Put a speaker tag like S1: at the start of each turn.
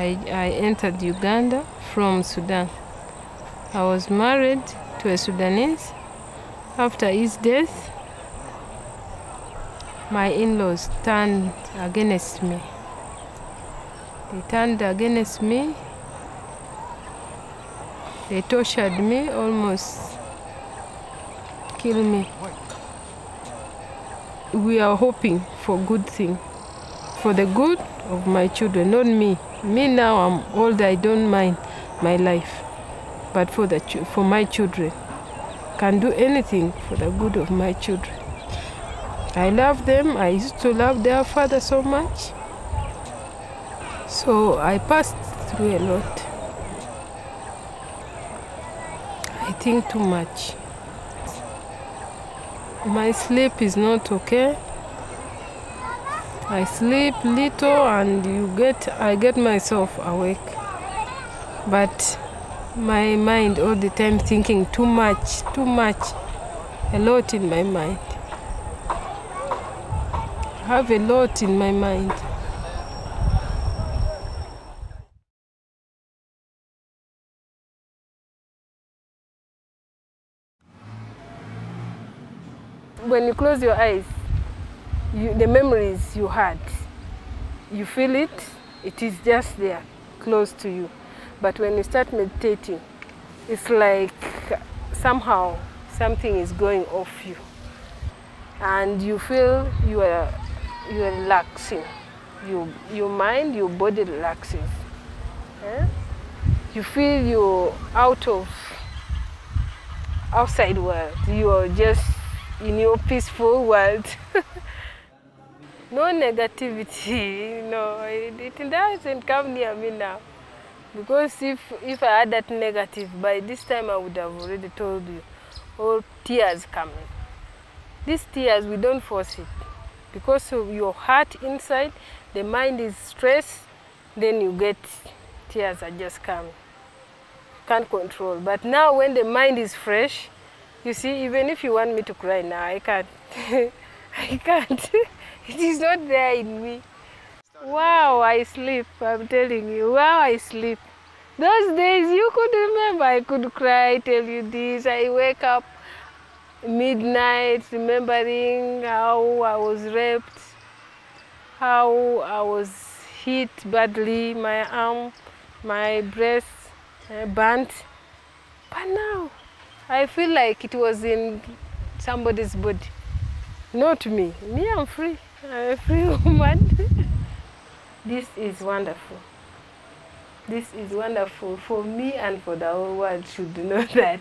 S1: I, I entered Uganda from Sudan. I was married to a Sudanese. After his death, my in laws turned against me. They turned against me. They tortured me, almost killed me. We are hoping for good thing, for the good of my children, not me. Me now, I'm old. I don't mind my life, but for the for my children, can do anything for the good of my children. I love them. I used to love their father so much. So I passed through a lot. I think too much. My sleep is not okay. I sleep little and you get I get myself awake. But my mind all the time thinking too much, too much. A lot in my mind. I have a lot in my mind. When you close your eyes, you, the memories you had, you feel it, it is just there, close to you. But when you start meditating, it's like somehow something is going off you. And you feel you are, you are relaxing. You, your mind, your body relaxes. Eh? You feel you're out of outside world. You are just in your peaceful world. no negativity, no, it, it doesn't come near me now. Because if, if I had that negative, by this time I would have already told you, all tears coming. These tears, we don't force it. Because of your heart inside, the mind is stressed, then you get tears are just coming. Can't control. But now when the mind is fresh, you see, even if you want me to cry now, I can't. I can't. it is not there in me. Wow, I sleep. I'm telling you. Wow, I sleep. Those days you could remember. I could cry, tell you this. I wake up midnight remembering how I was raped, how I was hit badly, my arm, my breast uh, burnt. But now I feel like it was in somebody's body, not me. Me, I'm free. A free woman. this is wonderful. This is wonderful for me and for the whole world should know that.